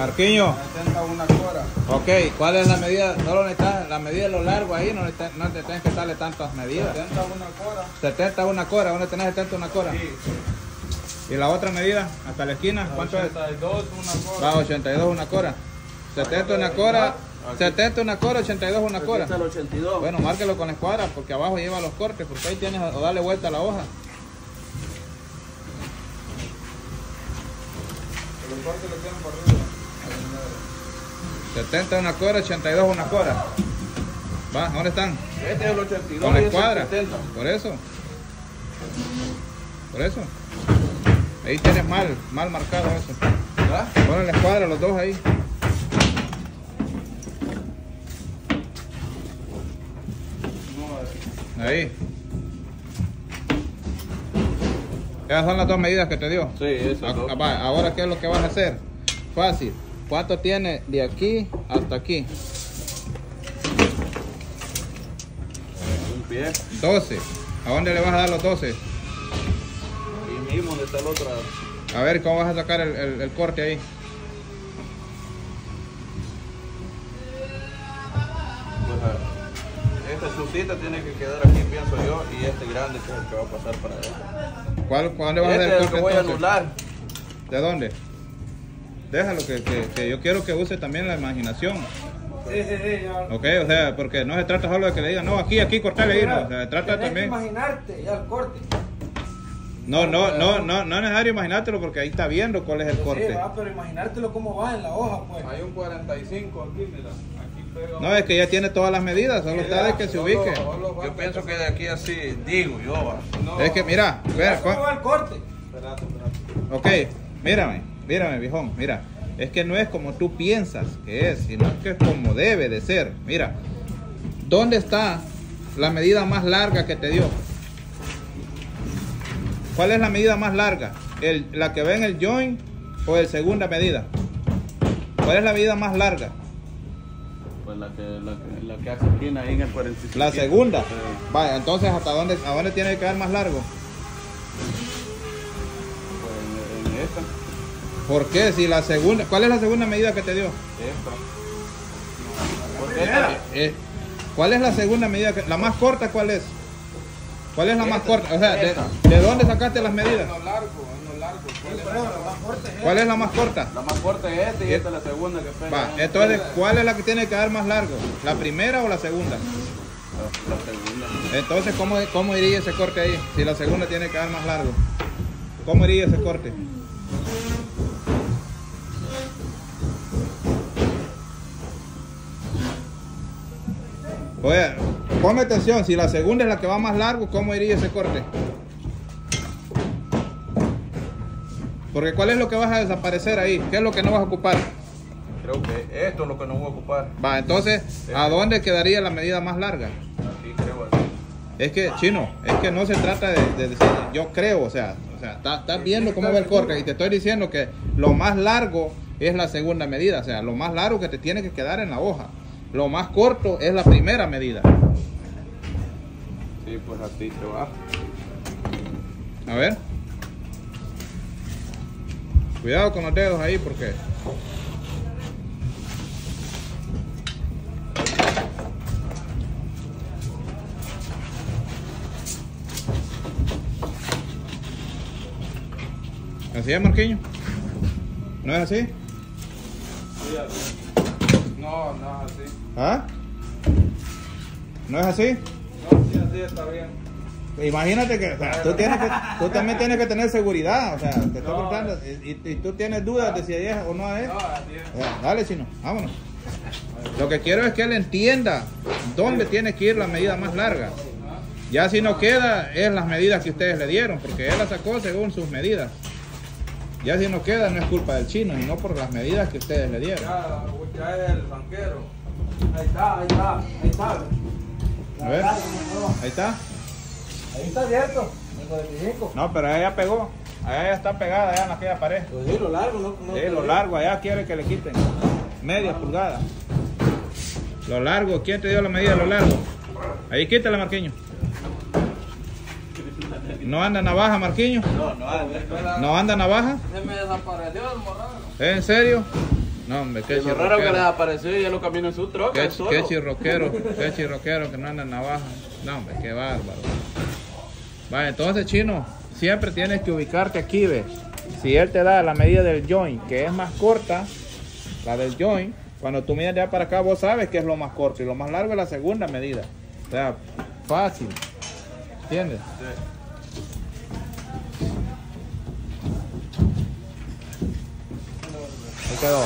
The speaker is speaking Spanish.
Marquiño, 70 una cora. ok, ¿cuál es la medida? Solo necesitas la medida de lo largo ahí, no, necesitas- no te tienes que darle tantas medidas. 70 una cora. 70 una cora, ¿dónde tenés 70 una cora? Sí. ¿Y la otra medida? ¿Hasta la esquina? ¿Cuánto es? 82 una cora. Va, 82 una cora. 70 una cora, 70 una cora, 82 una cora. El 82. Bueno, márquelo con la escuadra porque abajo lleva los cortes, porque ahí tienes o darle vuelta a la hoja. Los cortes lo tienen por arriba. 70 una cora, 82 una cora. Va, ¿dónde están? Este es el 82 Con la. 70. Por eso. Por eso. Ahí tienes mal, mal marcado eso. ¿Verdad? Ponen la escuadra los dos ahí. Ahí. Esas son las dos medidas que te dio. Sí, eso. Ah, ah, Ahora, ¿qué es lo que vas a hacer? Fácil. ¿Cuánto tiene de aquí hasta aquí? Un pie. 12. ¿A dónde le vas a dar los 12? Y mismo donde está el otro. A ver, ¿cómo vas a sacar el, el- el corte ahí? Pues, esta sucita tiene que quedar aquí, pienso yo, y este grande que es el que va a pasar para allá. ¿Cuál, ¿Cuándo vas a Este hacer es el el que corte voy a entonces? anular. ¿De dónde? Déjalo, que, que- que yo quiero que use también la imaginación. Sí, sí, sí. Ya. Ok, o sea, porque no se trata solo de que le digan, no, aquí, aquí, cortale ahí, no. O sea, se trata Tenés que también. imaginarte ya el corte. No, no, no, no, no es necesario imaginártelo porque ahí está viendo cuál es el Sí, corte. va, pero imaginártelo cómo va en la hoja, pues. Hay un 45 aquí, mira. No, es que ya tiene todas las medidas, solo está de que se ubique. Yo pienso que de aquí así, digo yo, va. No, Es que mira, mira, ¿Cómo va el corte? Espérate, espérate. ok, mírame, mírame, viejón, mira. Es que no es como tú piensas que es, sino que es como debe de ser. Mira, ¿dónde está la medida más larga que te dio? ¿Cuál es la medida más larga? ¿El, ¿La que ve en el joint o el segunda medida? ¿Cuál es la medida más larga? Pues la que, la que, la que hace ahí en el 45. La segunda. Vaya, entonces ¿hasta dónde, a dónde tiene que quedar más largo? Pues en, en esta. ¿Por qué? Si la segunda, ¿cuál es la segunda medida que te dio? Esta. Esta, Eh, ¿Cuál es la segunda medida? Que, ¿La más corta cuál es? ¿Cuál es la más corta? O sea, ¿de, dónde sacaste las medidas? En lo largo, en lo largo. ¿Cuál es? La más corte es ¿Cuál es la más corta? la más corta es esta y esta es la segunda que pega. Va, entonces, ¿cuál es la que tiene que quedar más largo? ¿La primera o la segunda? La, la segunda. Entonces, ¿cómo, cómo iría ese corte ahí? Si la segunda tiene que quedar más largo. ¿Cómo iría ese corte? Oye, ponme atención, si la segunda es la que va más largo, ¿cómo iría ese corte? Porque ¿cuál es lo que vas a desaparecer ahí? ¿Qué es lo que no vas a ocupar? Creo que esto es lo que no voy a ocupar. Va, entonces, ¿a dónde quedaría la medida más larga? Aquí creo así. Es que, chino, es que no se trata de, de decir, yo creo, o sea, o sea, estás estás viendo cómo va el corte y te estoy diciendo que lo más largo es la segunda medida, o sea, lo más largo que te tiene que quedar en la hoja. Lo más corto es la primera medida. Sí, pues así se va. A ver. Cuidado con los dedos ahí porque... ¿Así es, Marquiño? ¿No es así? Sí, así. No, no es así. ¿Ah? ¿No es así? No, sí, así está bien. Imagínate que, o sea, tú, tienes que tú también tienes que tener seguridad, o sea, te estoy No. preguntando, y, y- tú tienes dudas de si es o no es. No, es. Dale, chino, vámonos. Lo que quiero es que él entienda dónde tiene que ir la medida más larga. Ya si no queda, es las medidas que ustedes le dieron, porque él la sacó según sus medidas. Ya si no queda, no es culpa del chino, sino por las medidas que ustedes le dieron. Ya, es el banquero. Ahí está, ahí está, ahí está. A ver, ahí está. Ahí está abierto, el 45. No, pero allá ya pegó. Allá ya está pegada, allá en aquella pared. Pues sí, lo largo, no, no Sí, lo largo, allá quiere que le quiten. Media pulgada. Lo largo, ¿quién te dio la medida de lo largo? Ahí quítale, Marquiño. ¿No anda navaja, Marquiño? No, no, ¿No anda navaja? Se me desapareció el morado. ¿Es en serio? No, hombre, qué lo raro que les apareció y ya lo camina en su troca. Qué, solo. qué chirroquero, qué chirroquero que no anda en navaja. No, hombre, qué bárbaro. Vale, entonces, chino, siempre tienes que ubicarte aquí, ¿ves? Si él te da la medida del joint, que es más corta, la del joint, cuando tú miras allá para acá, vos sabes que es lo más corto y lo más largo es la segunda medida. O sea, fácil. ¿Entiendes? Sí. Quedó.